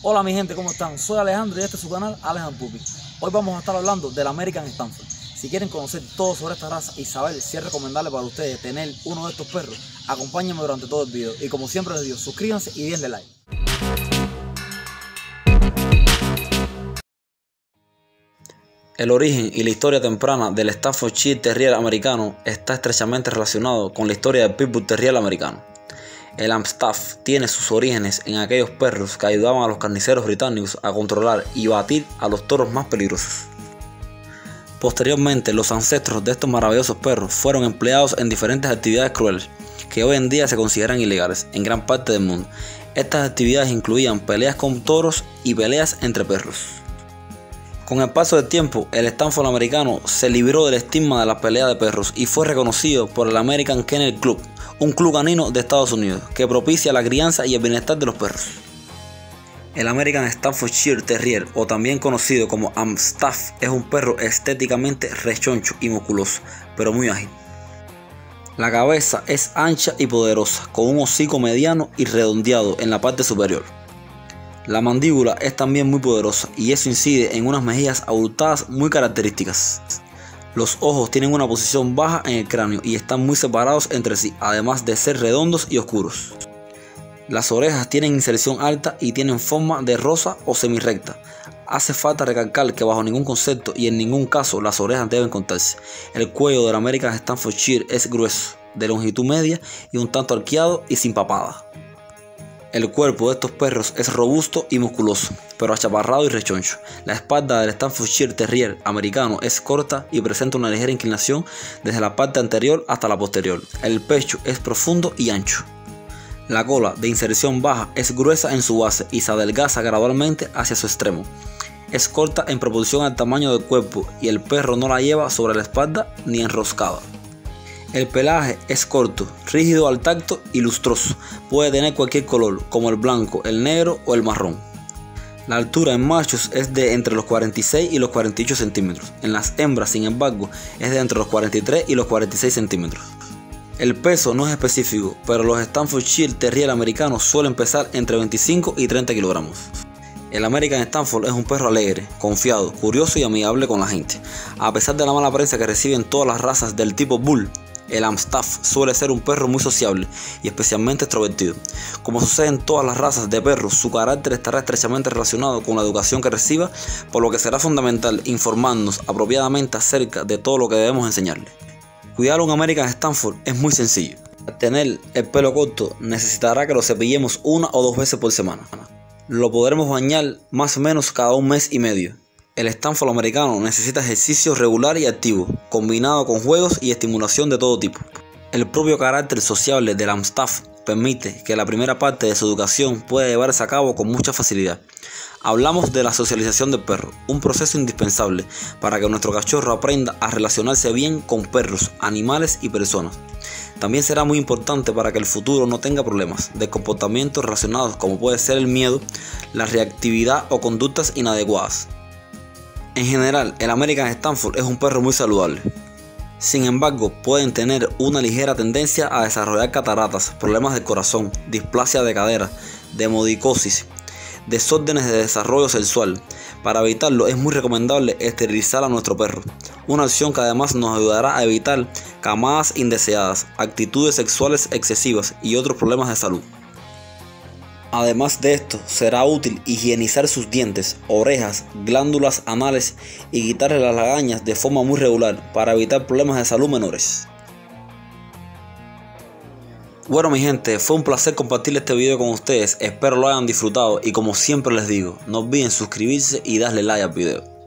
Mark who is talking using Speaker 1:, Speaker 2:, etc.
Speaker 1: Hola mi gente, ¿cómo están? Soy Alejandro y este es su canal Alejandro Pupi. Hoy vamos a estar hablando del American Stanford. Si quieren conocer todo sobre esta raza y saber si es recomendable para ustedes tener uno de estos perros, acompáñenme durante todo el video. Y como siempre les digo, suscríbanse y denle like. El origen y la historia temprana del Staffordshire Terrier americano está estrechamente relacionado con la historia del Pitbull Terrier americano. El Amstaff tiene sus orígenes en aquellos perros que ayudaban a los carniceros británicos a controlar y batir a los toros más peligrosos. Posteriormente, los ancestros de estos maravillosos perros fueron empleados en diferentes actividades crueles que hoy en día se consideran ilegales en gran parte del mundo. Estas actividades incluían peleas con toros y peleas entre perros. Con el paso del tiempo, el Stanford americano se libró del estigma de la pelea de perros y fue reconocido por el American Kennel Club, un club canino de Estados Unidos que propicia la crianza y el bienestar de los perros. El American Staffordshire Terrier, o también conocido como Amstaff, es un perro estéticamente rechoncho y musculoso, pero muy ágil. La cabeza es ancha y poderosa, con un hocico mediano y redondeado en la parte superior. La mandíbula es también muy poderosa y eso incide en unas mejillas abultadas muy características. Los ojos tienen una posición baja en el cráneo y están muy separados entre sí, además de ser redondos y oscuros. Las orejas tienen inserción alta y tienen forma de rosa o semirrecta. Hace falta recalcar que bajo ningún concepto y en ningún caso las orejas deben contarse. El cuello del American Staffordshire es grueso, de longitud media y un tanto arqueado y sin papada. El cuerpo de estos perros es robusto y musculoso, pero achaparrado y rechoncho. La espalda del Staffordshire Terrier americano es corta y presenta una ligera inclinación desde la parte anterior hasta la posterior. El pecho es profundo y ancho. La cola de inserción baja es gruesa en su base y se adelgaza gradualmente hacia su extremo. Es corta en proporción al tamaño del cuerpo y el perro no la lleva sobre la espalda ni enroscada. El pelaje es corto, rígido al tacto y lustroso. Puede tener cualquier color, como el blanco, el negro o el marrón. La altura en machos es de entre los 46 y los 48 centímetros. En las hembras, sin embargo, es de entre los 43 y los 46 centímetros. El peso no es específico, pero los Staffordshire Terrier americanos suelen pesar entre 25 y 30 kilogramos. El American Stanford es un perro alegre, confiado, curioso y amigable con la gente. A pesar de la mala prensa que reciben todas las razas del tipo Bull, el Amstaff suele ser un perro muy sociable y especialmente extrovertido. Como sucede en todas las razas de perros, su carácter estará estrechamente relacionado con la educación que reciba, por lo que será fundamental informarnos apropiadamente acerca de todo lo que debemos enseñarle. Cuidar a un American Stanford es muy sencillo. Al tener el pelo corto, necesitará que lo cepillemos una o dos veces por semana. Lo podremos bañar más o menos cada un mes y medio. El Stanford americano necesita ejercicio regular y activo, combinado con juegos y estimulación de todo tipo. El propio carácter sociable del Amstaff permite que la primera parte de su educación pueda llevarse a cabo con mucha facilidad. Hablamos de la socialización del perro, un proceso indispensable para que nuestro cachorro aprenda a relacionarse bien con perros, animales y personas. También será muy importante para que el futuro no tenga problemas de comportamientos relacionados como puede ser el miedo, la reactividad o conductas inadecuadas. En general, el American Stanford es un perro muy saludable. Sin embargo, pueden tener una ligera tendencia a desarrollar cataratas, problemas del corazón, displasia de cadera, demodicosis, desórdenes de desarrollo sexual. Para evitarlo es muy recomendable esterilizar a nuestro perro, una acción que además nos ayudará a evitar camadas indeseadas, actitudes sexuales excesivas y otros problemas de salud. Además de esto, será útil higienizar sus dientes, orejas, glándulas anales y quitarle las lagañas de forma muy regular para evitar problemas de salud menores. Bueno mi gente, fue un placer compartir este video con ustedes, espero lo hayan disfrutado y como siempre les digo, no olviden suscribirse y darle like al video.